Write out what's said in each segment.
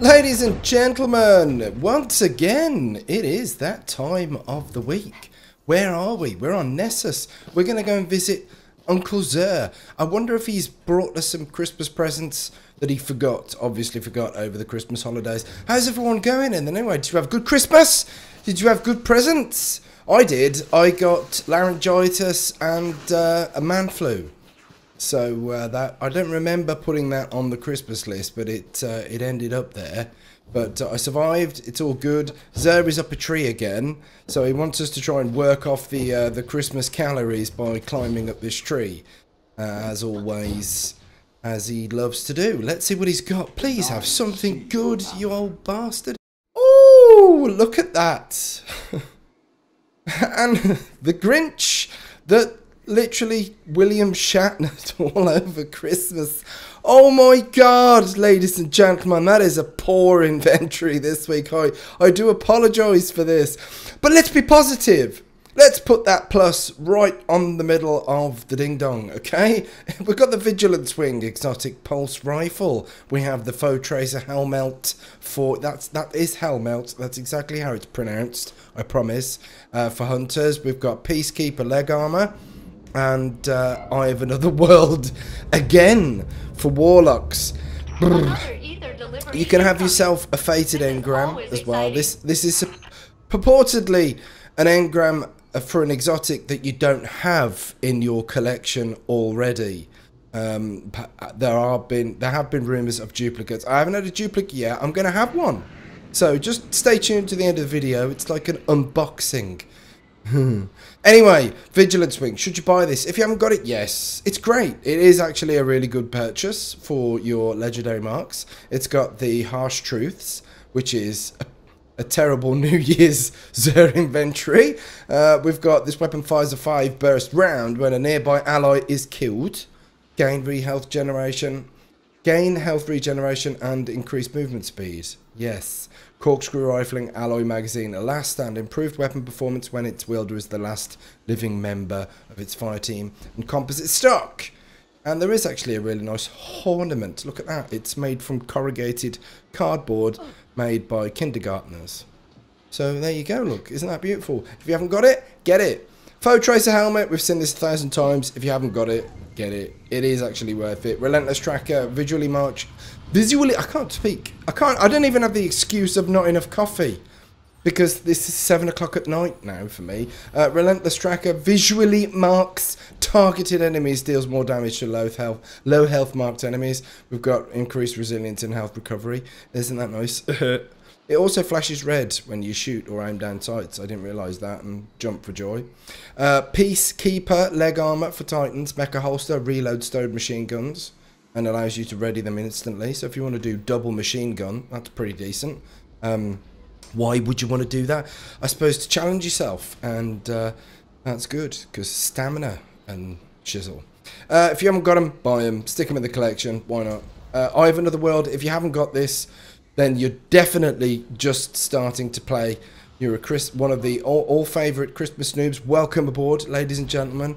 Ladies and gentlemen, once again, it is that time of the week. Where are we? We're on Nessus. We're going to go and visit Uncle Xur. I wonder if he's brought us some Christmas presents that he forgot, obviously forgot over the Christmas holidays. How's everyone going? And then anyway, did you have a good Christmas? Did you have good presents? I did. I got laryngitis and uh, a man flu. So uh, that I don't remember putting that on the Christmas list, but it uh, it ended up there. But uh, I survived. It's all good. Xur is up a tree again, so he wants us to try and work off the uh, the Christmas calories by climbing up this tree, uh, as always, as he loves to do. Let's see what he's got. Please have something good, you old bastard. Oh, look at that! and the Grinch that literally William Shatner all over Christmas. Oh my god, ladies and gentlemen, that is a poor inventory this week. I, I do apologise for this. But let's be positive. Let's put that plus right on the middle of the ding dong, okay? We've got the Vigilance Wing exotic pulse rifle. We have the Foe Tracer Helmet for that's that is Helmet. That's exactly how it's pronounced. I promise. Uh, for hunters, we've got Peacekeeper leg armor and uh, Eye of Another World again for Warlocks. You can have yourself a fated engram as well. This this is purportedly an engram for an exotic that you don't have in your collection already. Um, there are been there have been rumours of duplicates. I haven't had a duplicate yet. I'm going to have one. So just stay tuned to the end of the video. It's like an unboxing. Anyway, Vigilance Wing. Should you buy this? If you haven't got it, yes. It's great. It is actually a really good purchase for your legendary marks. It's got the Harsh Truths, which is a, a terrible New Year's Xur inventory. Uh, we've got this weapon fires a 5 burst round when a nearby ally is killed. Gain re-health generation. Gain health regeneration and increased movement speed. Yes. Corkscrew rifling, alloy magazine, a last stand, improved weapon performance when its wielder is the last living member of its fire team, and composite stock. And there is actually a really nice ornament. Look at that. It's made from corrugated cardboard made by kindergartners. So there you go, look. Isn't that beautiful? If you haven't got it, get it. Foe Tracer helmet, we've seen this a thousand times. If you haven't got it, get it. It is actually worth it. Relentless Tracker, visually march, Visually, I can't speak. I can't. I don't even have the excuse of not enough coffee. Because this is 7 o'clock at night now for me. Uh, Relentless Tracker visually marks targeted enemies, deals more damage to low health, low health marked enemies. We've got increased resilience and health recovery. Isn't that nice? it also flashes red when you shoot or aim down sights. I didn't realise that and jump for joy. Uh, Peacekeeper, leg armour for Titans, mecha holster, reload stowed machine guns and allows you to ready them instantly. So if you want to do double machine gun, that's pretty decent. Um, why would you want to do that? I suppose to challenge yourself, and uh, that's good because stamina and chisel. Uh, if you haven't got them, buy them. Stick them in the collection. Why not? Uh, Eye of Another World. If you haven't got this, then you're definitely just starting to play. You're a Chris, one of the all, all favourite Christmas noobs. Welcome aboard, ladies and gentlemen,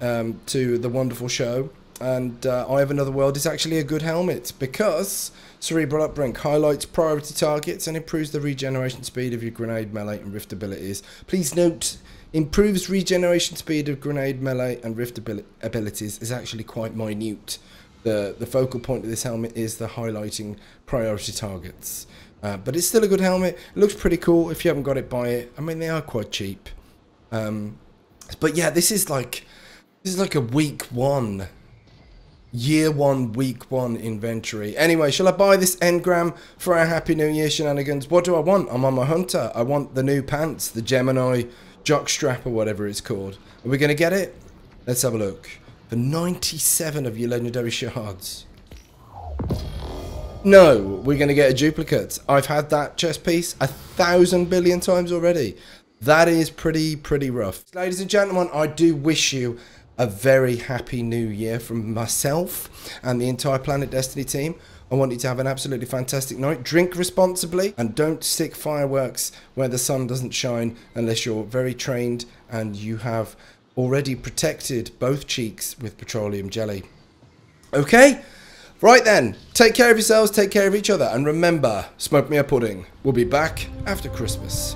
um, to the wonderful show and uh, of Another World is actually a good helmet because Cerebral Uplink highlights priority targets and improves the regeneration speed of your grenade, melee, and rift abilities. Please note, improves regeneration speed of grenade, melee, and rift abil abilities is actually quite minute. The, the focal point of this helmet is the highlighting priority targets. Uh, but it's still a good helmet. It looks pretty cool. If you haven't got it, buy it. I mean, they are quite cheap. Um, but yeah, this is like this is like a week one year one, week one inventory. Anyway, shall I buy this engram for our Happy New Year shenanigans? What do I want? I'm on my hunter. I want the new pants, the Gemini jockstrap or whatever it's called. Are we going to get it? Let's have a look. For 97 of your legendary shards. No, we're going to get a duplicate. I've had that chest piece a thousand billion times already. That is pretty, pretty rough. Ladies and gentlemen, I do wish you a very happy new year from myself and the entire Planet Destiny team. I want you to have an absolutely fantastic night. Drink responsibly and don't stick fireworks where the sun doesn't shine unless you're very trained and you have already protected both cheeks with petroleum jelly. Okay? Right then, take care of yourselves, take care of each other, and remember, smoke me a pudding. We'll be back after Christmas.